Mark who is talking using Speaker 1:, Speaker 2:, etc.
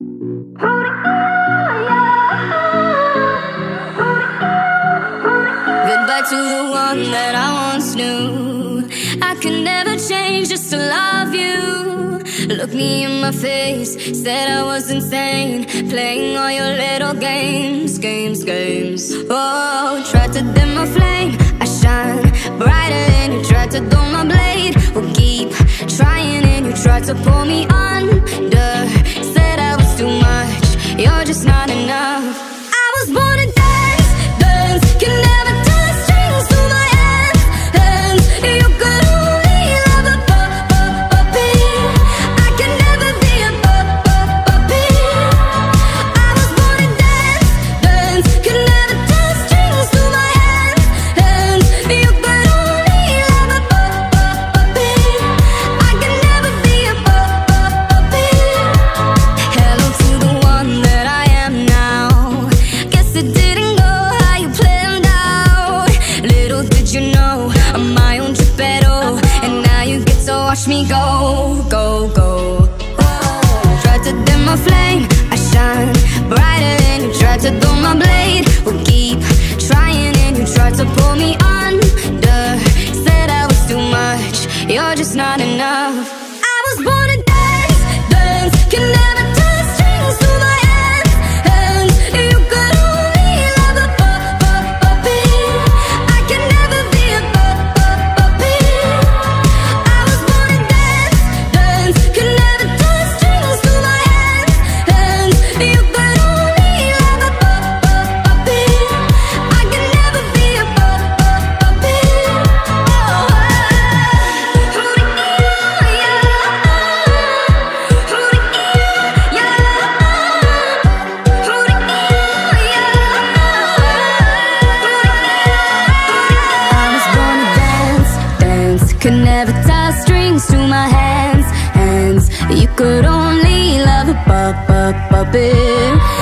Speaker 1: Goodbye to the one that I once knew. I could never change just to love you. Look me in my face, said I was insane. Playing all your little games, games, games. Oh, tried to dim my flame. I shine brighter than you tried to dull my blade. Well, keep trying and you tried to pull me under. Just not enough. Watch me go, go, go. Tried to dim my flame, I shine brighter than you tried to dull my blade. Well, keep trying and you tried to pull me under. Said I was too much, you're just not enough. I was born to dance, dance, can never Could never tie strings to my hands, hands. You could only love a pu- puppet.